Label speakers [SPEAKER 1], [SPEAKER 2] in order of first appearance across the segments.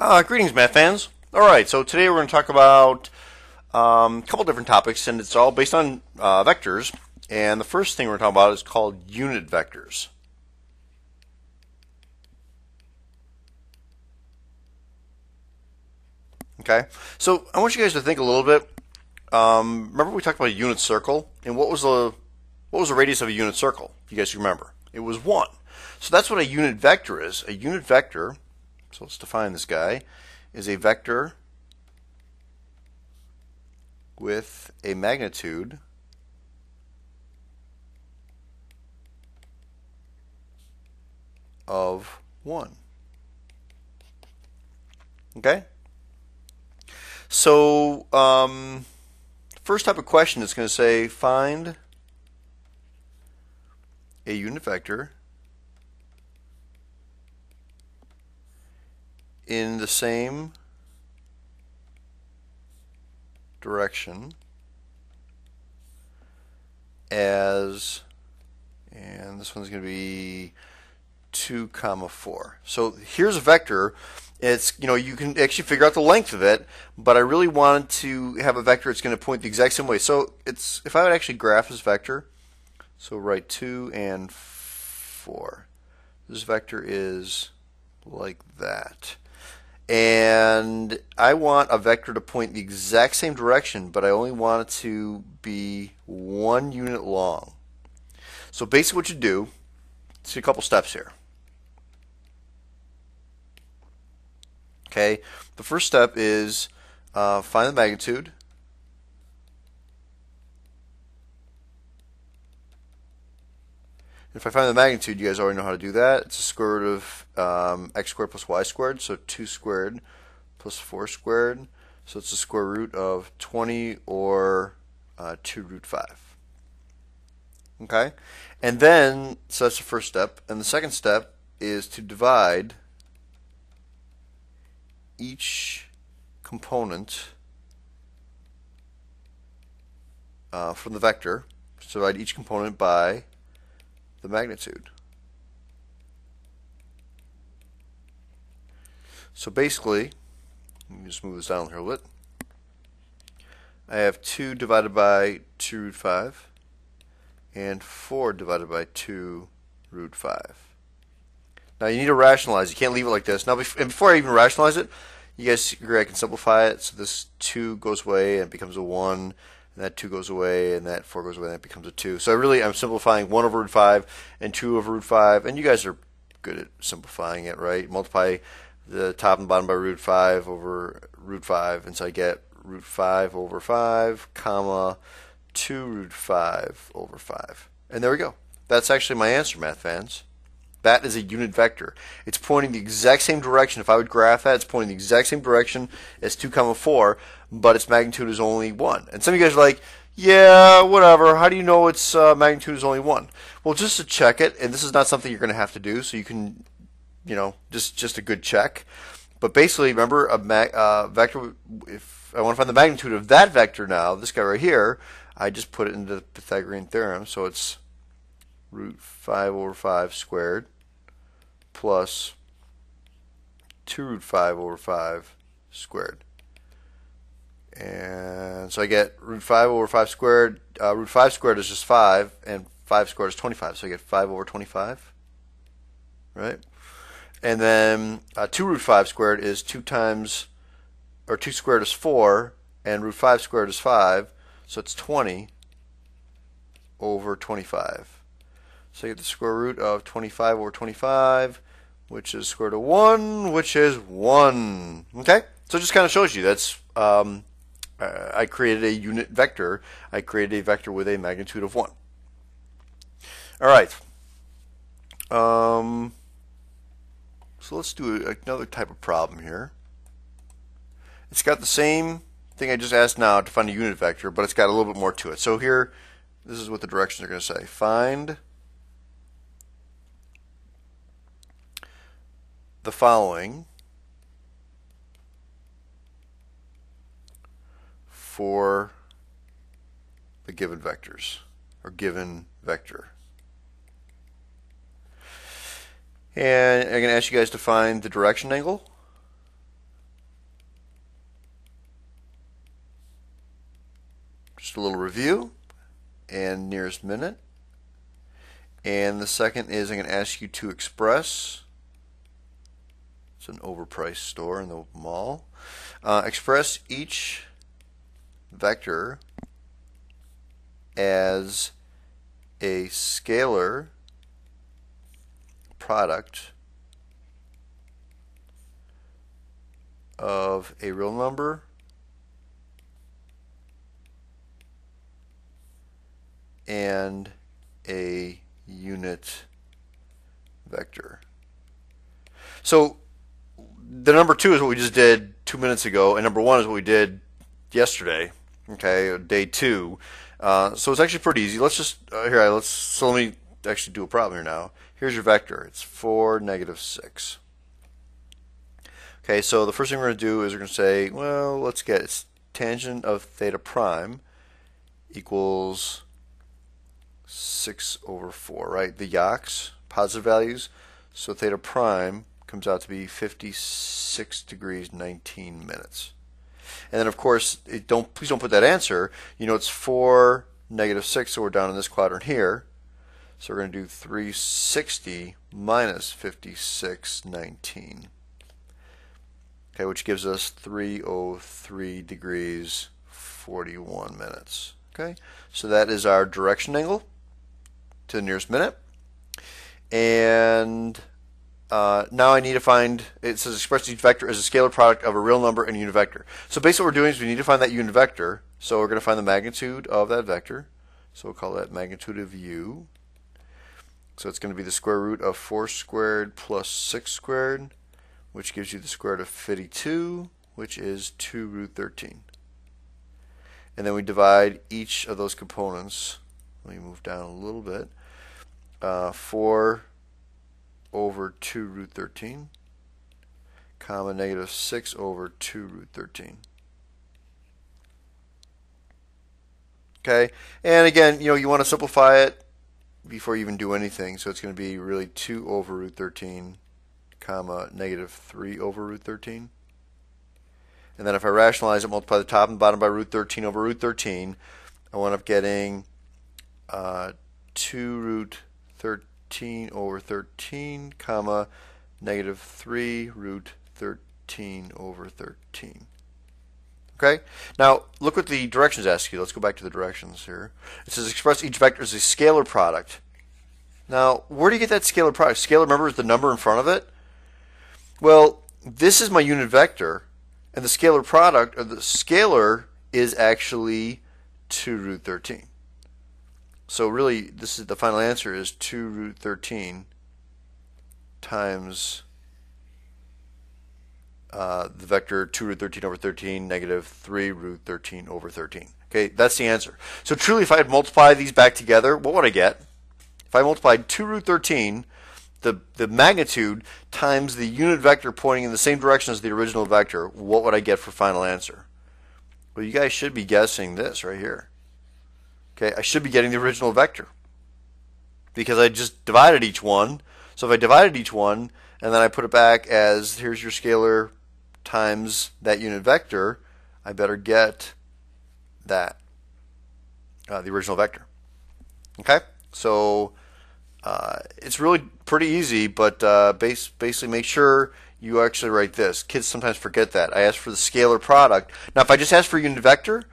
[SPEAKER 1] Uh, greetings, math fans. All right, so today we're going to talk about um, a couple different topics, and it's all based on uh, vectors. And the first thing we're talking about is called unit vectors. Okay, so I want you guys to think a little bit. Um, remember we talked about a unit circle, and what was the what was the radius of a unit circle? You guys remember, it was one. So that's what a unit vector is. A unit vector. So let's define this guy is a vector with a magnitude of 1. Okay? So, um, first type of question is going to say find a unit vector in the same direction as and this one's going to be 2 comma 4 so here's a vector. It's you know you can actually figure out the length of it but I really wanted to have a vector that's going to point the exact same way. So it's if I would actually graph this vector so write 2 and 4 this vector is like that and I want a vector to point the exact same direction, but I only want it to be one unit long. So basically what you do, see a couple steps here. Okay, the first step is uh, find the magnitude. If I find the magnitude, you guys already know how to do that. It's the square root of um, x squared plus y squared, so 2 squared plus 4 squared. So it's the square root of 20 or uh, 2 root 5. Okay? And then, so that's the first step. And the second step is to divide each component uh, from the vector. So divide each component by the magnitude. So basically, let me just move this down here a little bit. I have 2 divided by 2 root 5 and 4 divided by 2 root 5. Now you need to rationalize. You can't leave it like this. Now before I even rationalize it, you guys agree I can simplify it. So this 2 goes away and becomes a 1 and that 2 goes away, and that 4 goes away, and that becomes a 2. So I really, I'm simplifying 1 over root 5 and 2 over root 5, and you guys are good at simplifying it, right? Multiply the top and bottom by root 5 over root 5, and so I get root 5 over 5, comma, 2 root 5 over 5. And there we go. That's actually my answer, math fans. That is a unit vector. It's pointing the exact same direction. If I would graph that, it's pointing the exact same direction as 2 comma 4, but its magnitude is only 1. And some of you guys are like, yeah, whatever. How do you know its uh, magnitude is only 1? Well, just to check it, and this is not something you're going to have to do, so you can, you know, just, just a good check. But basically, remember, a uh, vector, if I want to find the magnitude of that vector now, this guy right here, I just put it into the Pythagorean theorem, so it's root 5 over 5 squared plus 2 root 5 over 5 squared. And so I get root 5 over 5 squared. Uh, root 5 squared is just 5, and 5 squared is 25. So I get 5 over 25. Right? And then uh, 2 root 5 squared is 2 times, or 2 squared is 4, and root 5 squared is 5. So it's 20 over 25. So I get the square root of 25 over 25 which is square root of 1, which is 1. Okay? So it just kind of shows you that's, um, uh, I created a unit vector. I created a vector with a magnitude of 1. All right. Um, so let's do another type of problem here. It's got the same thing I just asked now to find a unit vector, but it's got a little bit more to it. So here, this is what the directions are going to say. Find the following for the given vectors or given vector. And I'm going to ask you guys to find the direction angle. Just a little review and nearest minute. And the second is I'm going to ask you to express it's an overpriced store in the mall. Uh, express each vector as a scalar product of a real number and a unit vector. So the number two is what we just did two minutes ago, and number one is what we did yesterday. Okay, day two. Uh, so it's actually pretty easy. Let's just uh, here. Let's so let me actually do a problem here now. Here's your vector. It's four, negative six. Okay, so the first thing we're going to do is we're going to say, well, let's get tangent of theta prime equals 6 over 4, right? The yachts, positive values. So theta prime comes out to be 56 degrees 19 minutes. And then of course, don't please don't put that answer. You know it's 4 negative 6, so we're down in this quadrant here. So we're going to do 360 minus 56 19. Okay, which gives us 303 degrees 41 minutes. Okay, so that is our direction angle to the nearest minute. And uh, now I need to find, it says express each vector as a scalar product of a real number and unit vector. So basically what we're doing is we need to find that unit vector. So we're going to find the magnitude of that vector. So we'll call that magnitude of u. So it's going to be the square root of 4 squared plus 6 squared, which gives you the square root of 52, which is 2 root 13. And then we divide each of those components. Let me move down a little bit. Uh, 4 over 2 root 13, comma negative 6 over 2 root 13. Okay, and again, you know, you want to simplify it before you even do anything, so it's going to be really 2 over root 13, comma negative 3 over root 13. And then if I rationalize it, multiply the top and bottom by root 13 over root 13, I wind up getting uh, 2 root 13 over 13, comma, negative 3 root 13 over 13. Okay? Now, look what the directions ask you. Let's go back to the directions here. It says express each vector as a scalar product. Now, where do you get that scalar product? Scalar, remember, is the number in front of it? Well, this is my unit vector, and the scalar product, or the scalar, is actually 2 root 13. So really, this is the final answer is 2 root 13 times uh, the vector 2 root 13 over 13 negative 3 root 13 over 13. Okay, that's the answer. So truly, if I had multiplied these back together, what would I get? If I multiplied 2 root 13, the, the magnitude times the unit vector pointing in the same direction as the original vector, what would I get for final answer? Well, you guys should be guessing this right here. Okay, I should be getting the original vector because I just divided each one. So if I divided each one and then I put it back as here's your scalar times that unit vector, I better get that, uh, the original vector. Okay, so uh, it's really pretty easy, but uh, base, basically make sure you actually write this. Kids sometimes forget that. I ask for the scalar product. Now, if I just ask for unit vector,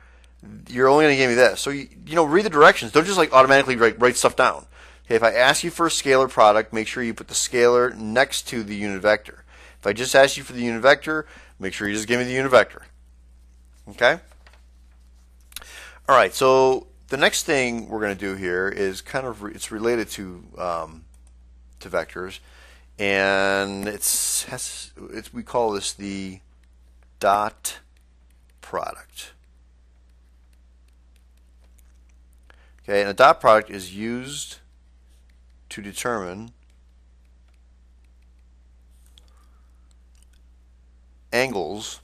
[SPEAKER 1] you're only going to give me this. So, you, you know, read the directions. Don't just like automatically write, write stuff down. Okay, if I ask you for a scalar product, make sure you put the scalar next to the unit vector. If I just ask you for the unit vector, make sure you just give me the unit vector. Okay? All right, so the next thing we're going to do here is kind of, it's related to, um, to vectors, and it's, has, it's, we call this the dot product. Okay, and a dot product is used to determine angles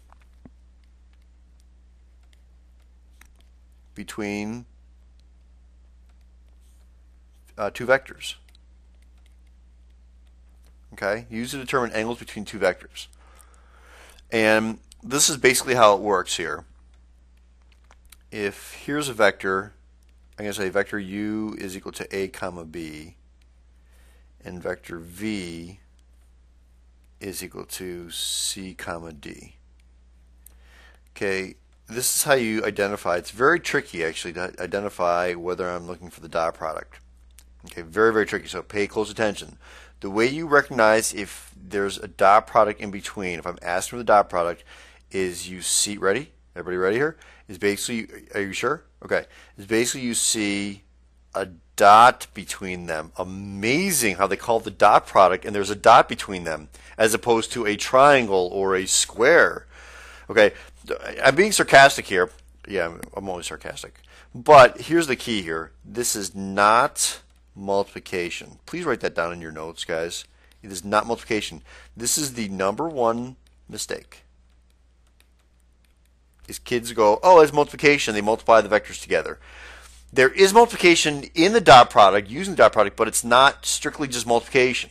[SPEAKER 1] between uh, two vectors. Okay, used to determine angles between two vectors. And this is basically how it works here. if here's a vector, I'm going to say vector u is equal to a comma b, and vector v is equal to c comma d. Okay, this is how you identify. It's very tricky actually to identify whether I'm looking for the dot product. Okay, very very tricky. So pay close attention. The way you recognize if there's a dot product in between, if I'm asking for the dot product, is you see ready? Everybody ready here? Is basically are you sure? Okay. Is basically you see a dot between them. Amazing how they call the dot product and there's a dot between them as opposed to a triangle or a square. Okay, I'm being sarcastic here. Yeah, I'm always sarcastic. But here's the key here. This is not multiplication. Please write that down in your notes, guys. It is not multiplication. This is the number one mistake. Is kids go, oh, it's multiplication. They multiply the vectors together. There is multiplication in the dot product, using the dot product, but it's not strictly just multiplication.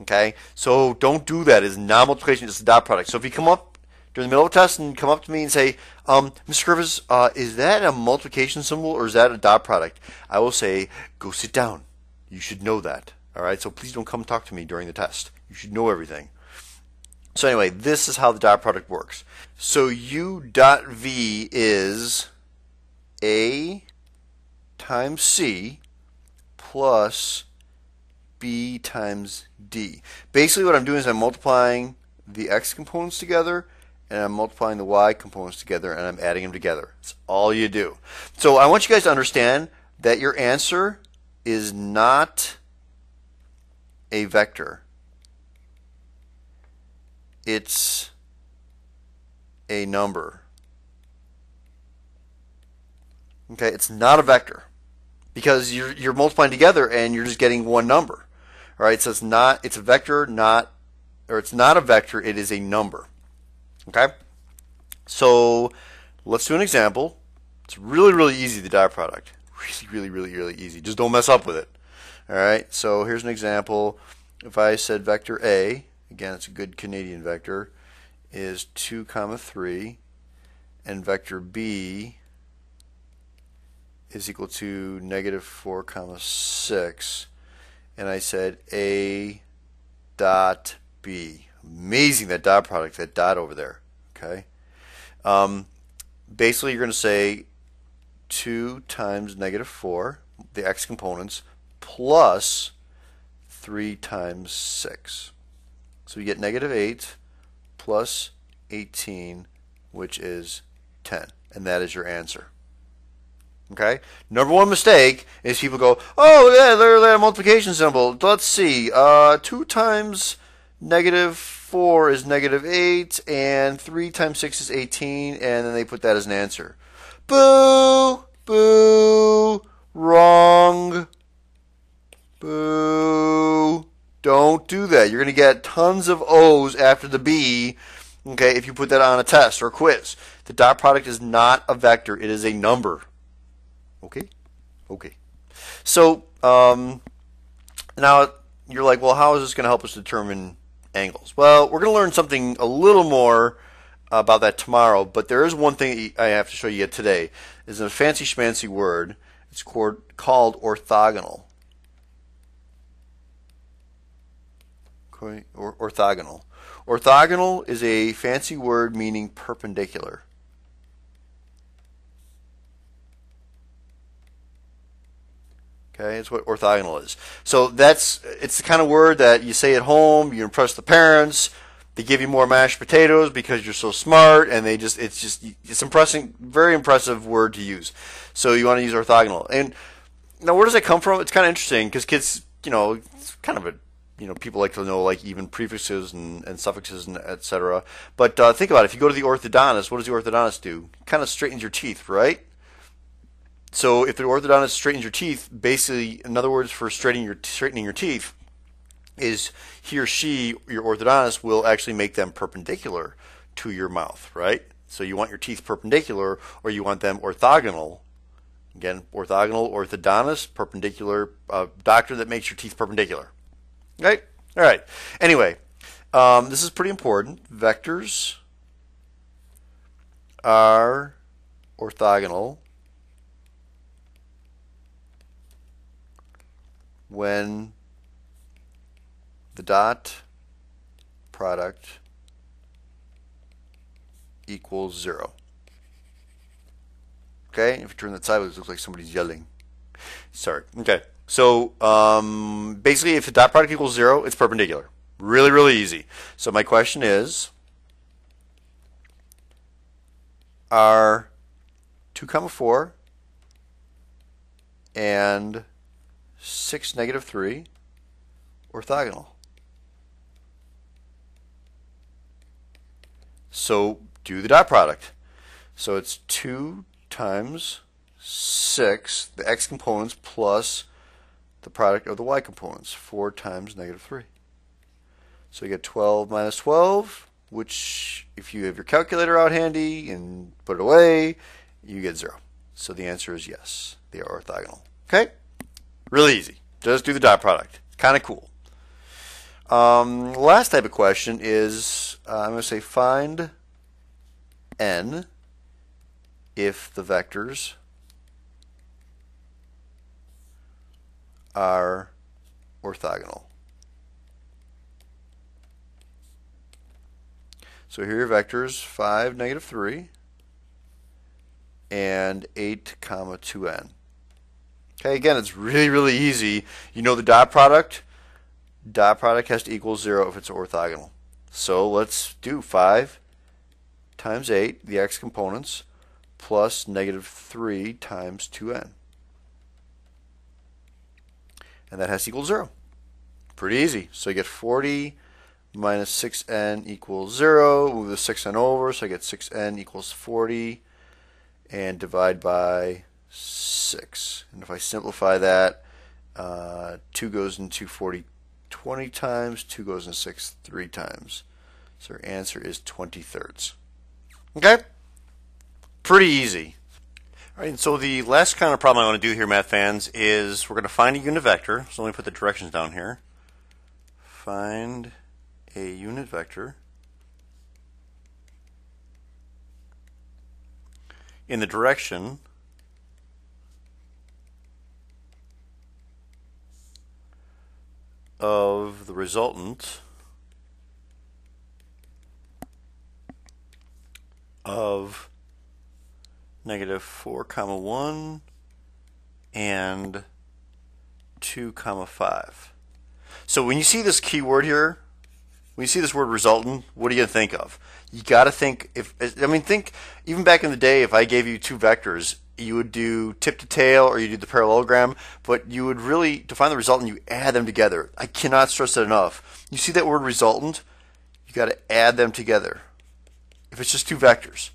[SPEAKER 1] Okay? So don't do that. It's not multiplication, it's the dot product. So if you come up during the middle of a test and come up to me and say, um, Mr. Kurfess, uh, is that a multiplication symbol or is that a dot product? I will say, go sit down. You should know that. All right? So please don't come talk to me during the test. You should know everything. So anyway, this is how the dot product works. So u dot v is a times c plus b times d. Basically what I'm doing is I'm multiplying the x components together and I'm multiplying the y components together and I'm adding them together. That's all you do. So I want you guys to understand that your answer is not a vector. It's a number. Okay, it's not a vector because you're you're multiplying together and you're just getting one number. All right, so it's not it's a vector, not or it's not a vector. It is a number. Okay, so let's do an example. It's really really easy the dot product. Really really really really easy. Just don't mess up with it. All right, so here's an example. If I said vector A, again it's a good Canadian vector, is 2 comma 3, and vector B is equal to negative 4 comma 6 and I said a dot b. Amazing that dot product that dot over there okay? Um, basically you're going to say 2 times negative 4 the x components plus 3 times 6 so you get negative 8 plus 18 which is 10 and that is your answer Okay. Number one mistake is people go, oh yeah, they're that multiplication symbol. Let's see. Uh, two times negative four is negative eight, and three times six is eighteen, and then they put that as an answer. Boo! Boo! Wrong. Boo! Don't do that. You're going to get tons of O's after the B. Okay, if you put that on a test or a quiz. The dot product is not a vector; it is a number. Okay? Okay. So, um, now you're like, well, how is this going to help us determine angles? Well, we're going to learn something a little more about that tomorrow, but there is one thing I have to show you today. It's a fancy schmancy word. It's called, called orthogonal. Or, orthogonal. Orthogonal is a fancy word meaning perpendicular. Okay, it's what orthogonal is. So that's it's the kind of word that you say at home. You impress the parents. They give you more mashed potatoes because you're so smart, and they just it's just it's impressing, very impressive word to use. So you want to use orthogonal. And now, where does that come from? It's kind of interesting because kids, you know, it's kind of a you know people like to know like even prefixes and, and suffixes and etc. But uh, think about it. If you go to the orthodontist, what does the orthodontist do? Kind of straightens your teeth, right? So if the orthodontist straightens your teeth, basically, in other words, for straightening your straightening your teeth, is he or she, your orthodontist, will actually make them perpendicular to your mouth, right? So you want your teeth perpendicular, or you want them orthogonal. Again, orthogonal orthodontist, perpendicular uh, doctor that makes your teeth perpendicular. Right? All right. Anyway, um, this is pretty important. Vectors are orthogonal when the dot product equals zero. Okay, if you turn that sideways, it looks like somebody's yelling. Sorry. Okay, so um, basically, if the dot product equals zero, it's perpendicular. Really, really easy. So my question is, are 2 comma 4 and 6 negative 3 orthogonal? So do the dot product. So it's 2 times 6, the x components, plus the product of the y components, 4 times negative 3. So you get 12 minus 12, which if you have your calculator out handy and put it away, you get 0. So the answer is yes, they are orthogonal. Okay? Really easy. Just do the dot product. Kind of cool. Um, last type of question is uh, I'm going to say find n if the vectors are orthogonal. So here are your vectors 5, negative 3, and 8, comma 2n. Okay, again, it's really, really easy. You know the dot product? Dot product has to equal 0 if it's orthogonal. So let's do 5 times 8, the x components, plus negative 3 times 2n. And that has to equal 0. Pretty easy. So you get 40 minus 6n equals 0. Move the 6n over, so I get 6n equals 40. And divide by 6. And if I simplify that, uh, 2 goes into 40 20 times, 2 goes into 6 3 times. So our answer is 20 thirds. Okay? Pretty easy. All right, and so the last kind of problem I want to do here, math fans, is we're going to find a unit vector. So let me put the directions down here. Find a unit vector in the direction of the resultant of negative 4 comma 1 and 2 comma 5. So when you see this keyword here, when you see this word resultant, what do you think of? You got to think if I mean think even back in the day if I gave you two vectors, you would do tip to tail or you do the parallelogram, but you would really to find the resultant you add them together. I cannot stress that enough. You see that word resultant, you got to add them together. If it's just two vectors.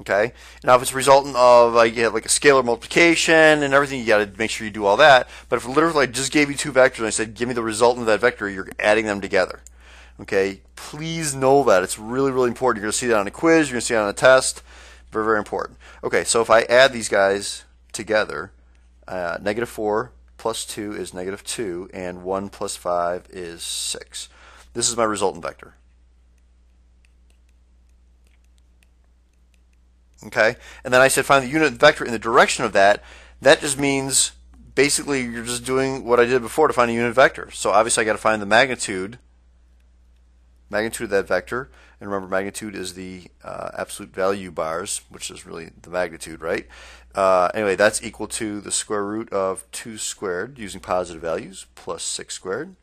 [SPEAKER 1] Okay. Now, if it's a resultant of like you have like a scalar multiplication and everything, you got to make sure you do all that. But if literally I just gave you two vectors and I said, give me the resultant of that vector, you're adding them together. Okay. Please know that it's really really important. You're going to see that on a quiz. You're going to see it on a test. Very very important. Okay. So if I add these guys together, uh, negative four plus two is negative two, and one plus five is six. This is my resultant vector. Okay, and then I said find the unit vector in the direction of that. That just means basically you're just doing what I did before to find a unit vector. So obviously I got to find the magnitude, magnitude of that vector. And remember, magnitude is the uh, absolute value bars, which is really the magnitude, right? Uh, anyway, that's equal to the square root of 2 squared using positive values plus 6 squared.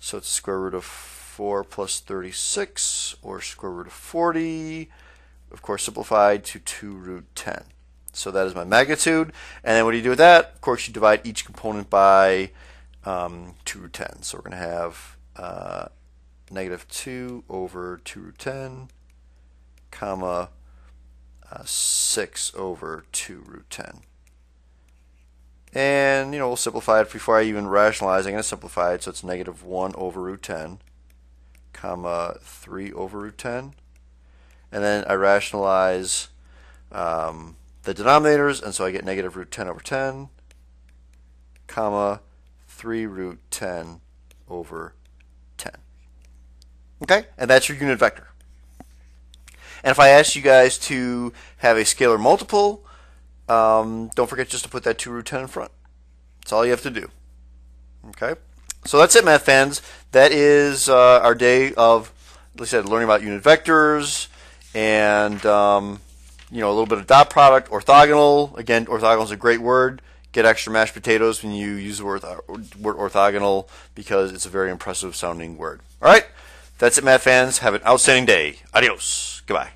[SPEAKER 1] So it's square root of 4 plus 36 or square root of 40 of course, simplified to 2 root 10. So that is my magnitude. And then what do you do with that? Of course, you divide each component by um, 2 root 10. So we're going to have uh, negative 2 over 2 root 10, comma, uh, 6 over 2 root 10. And, you know, we'll simplify it before I even rationalize. I'm going to simplify it so it's negative 1 over root 10, comma, 3 over root 10 and then I rationalize um, the denominators, and so I get negative root 10 over 10, comma, 3 root 10 over 10. Okay, and that's your unit vector. And if I ask you guys to have a scalar multiple, um, don't forget just to put that 2 root 10 in front. That's all you have to do. Okay? So that's it, math fans. That is uh, our day of, like I said, learning about unit vectors and, um, you know, a little bit of dot product, orthogonal. Again, orthogonal is a great word. Get extra mashed potatoes when you use the word, word orthogonal because it's a very impressive sounding word. All right? That's it, math fans. Have an outstanding day. Adios. Goodbye.